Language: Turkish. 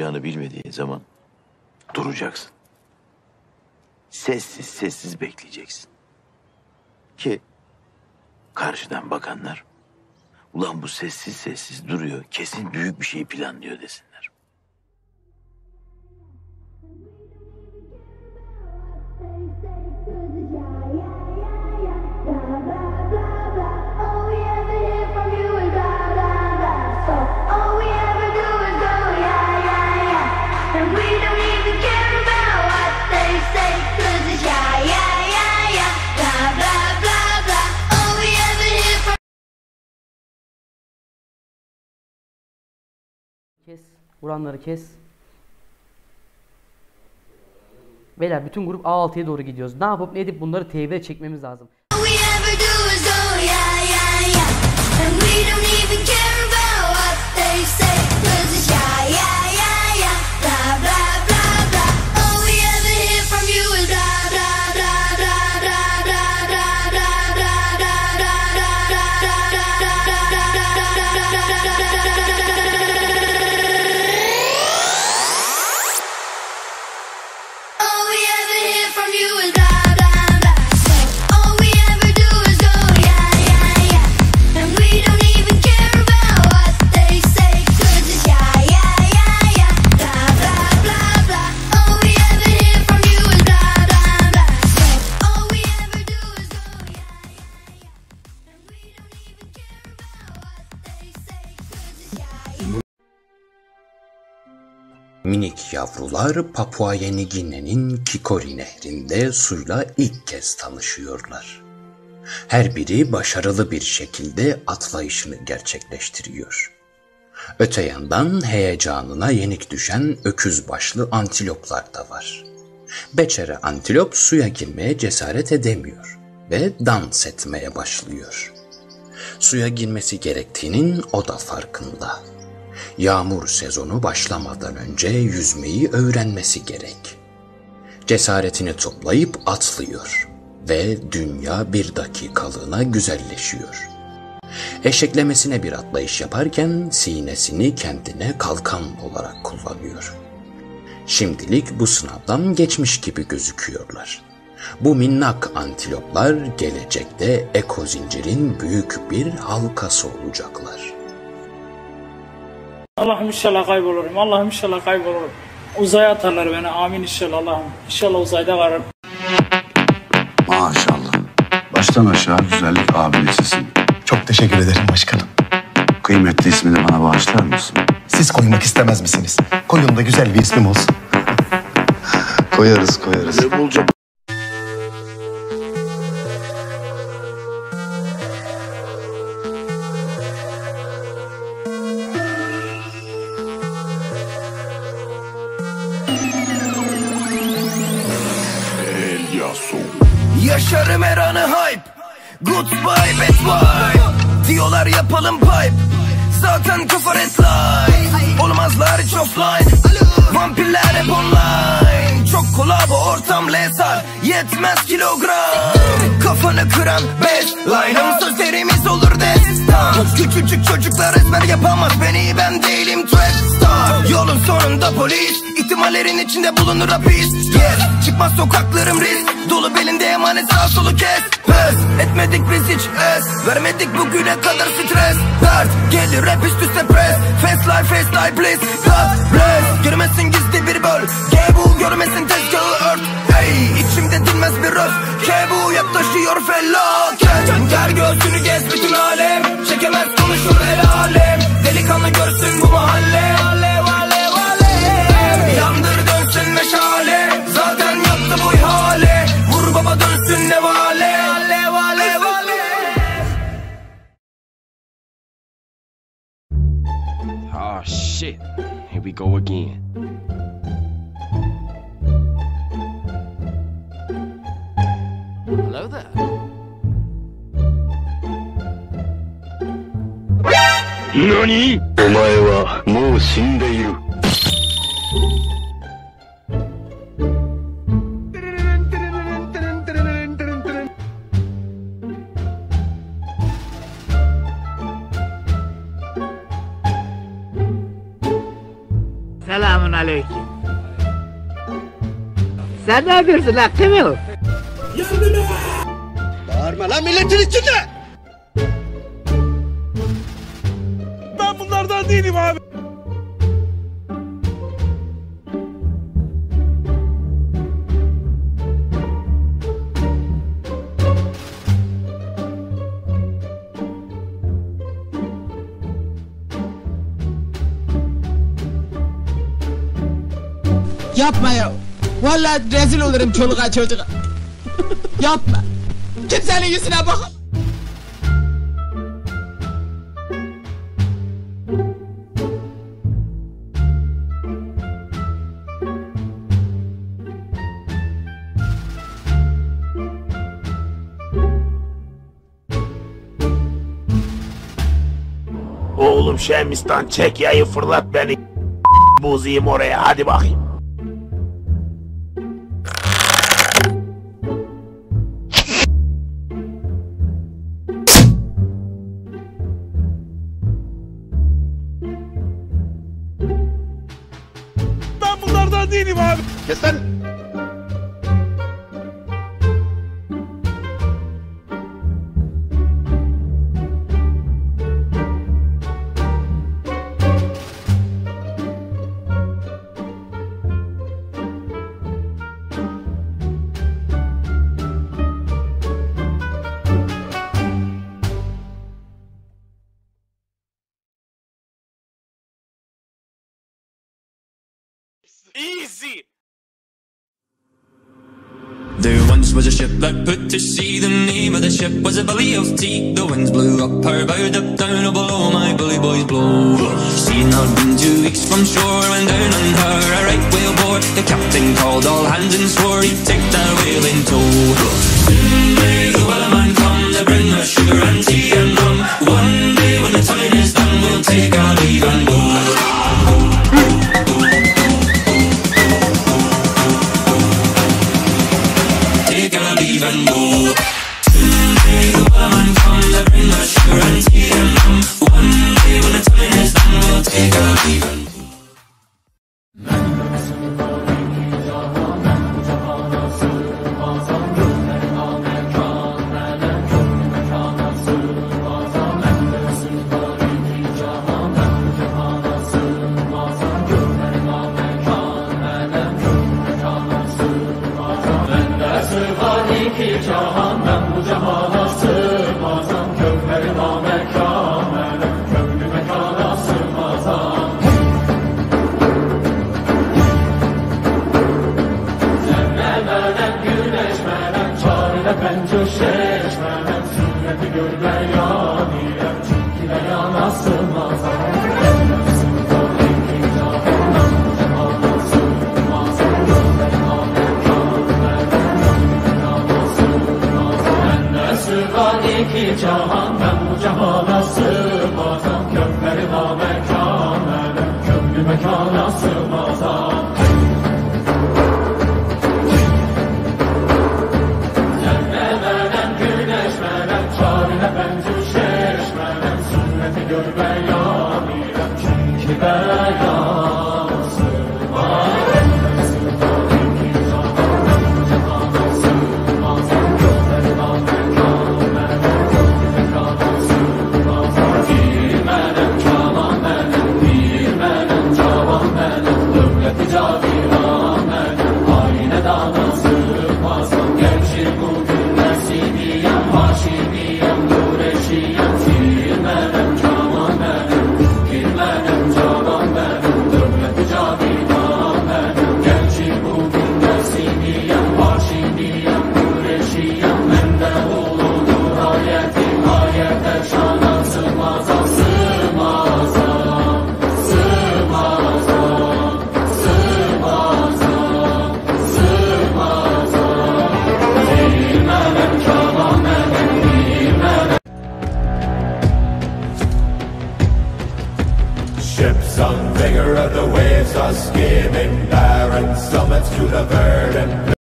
olacağını bilmediğin zaman duracaksın. Sessiz sessiz bekleyeceksin. Ki karşıdan bakanlar ulan bu sessiz sessiz duruyor kesin büyük bir şey planlıyor desinler. Kes. Vuranları kes. Beyler bütün grup A6'ya doğru gidiyoruz. Ne yapıp ne edip bunları TV'ye çekmemiz lazım. Yeah, yeah, yeah, Minik yavrular Papua Yeni Gine'nin Kikori nehrinde suyla ilk kez tanışıyorlar. Her biri başarılı bir şekilde atlayışını gerçekleştiriyor. Öte yandan heyecanına yenik düşen öküz başlı antiloplar da var. Beçere antilop suya girmeye cesaret edemiyor ve dans etmeye başlıyor. Suya girmesi gerektiğinin o da farkında. Yağmur sezonu başlamadan önce yüzmeyi öğrenmesi gerek. Cesaretini toplayıp atlıyor ve dünya bir dakikalığına güzelleşiyor. Eşeklemesine bir atlayış yaparken sinesini kendine kalkan olarak kullanıyor. Şimdilik bu sınavdan geçmiş gibi gözüküyorlar. Bu minnak antiloplar gelecekte eko zincirin büyük bir halkası olacaklar. Allah'ım inşallah kaybolurum. Allah'ım inşallah kaybolurum. Uzaya atarlar beni. Amin inşallah Allah'ım. İnşallah uzayda varırım. Maşallah. Baştan aşağı güzellik abidesisin. Çok teşekkür ederim başkanım. Kıymetli ismini bana bağışlar mısın? Siz koymak istemez misiniz? Koyun da güzel bir ismim olsun. Koyarız koyarız. Yaşarım her anı hype. Goodbye bad vibe Diyorlar yapalım pipe. Zaten kafa redline Olmazlar hiç offline. Vampirler hep online Çok kolabo ortam lesar Yetmez kilogram. Kafanı kıran bassline'ım Sözlerimiz olur destan. Küçücük çocuklar ezber yapamaz. Beni Ben değilim trap star. Yolun sonunda polis. İhtimallerin içinde bulunur hapis. Yes. Çıkmaz sokaklarım risk. Dolu belinde emanet sağ solu kes. Pes Etmedik biz hiç es. Vermedik bugüne kadar stres. Dert Gelir rap üst üste press Fast life fast life please. God bless. Görmesin gizli bir böl Gebu görmesin tezgahı ört. Hey içimde dinmez bir öf Kebu yap taşıyor felaket. Ger göğsünü gez bütün alem. Çekemez konuşur el alem. Delikanlı görsün bu go again. Hello there. 何お前はもう死んでいる。Aleyküm. Sen ne yapıyorsun lan Kemil? Bağırma lan milletin içinde! Ben bunlardan değilim abi. Yapma ya. Vallahi rezil olurum çoluğa çocuğa. Yapma. Kimsenin yüzüne bak. Oğlum Şemistan çek yayı fırlat beni. Buzayım oraya hadi bakayım. Easy. There once was a ship that put to sea. The name of the ship was a Billy of Tea. The winds blew up her bow, up down, oh below my bully boys blow. Had not been two weeks from shore when down on her a right whale bore. The captain called all hands and swore he'd take that whale in tow. Soon may the wellerman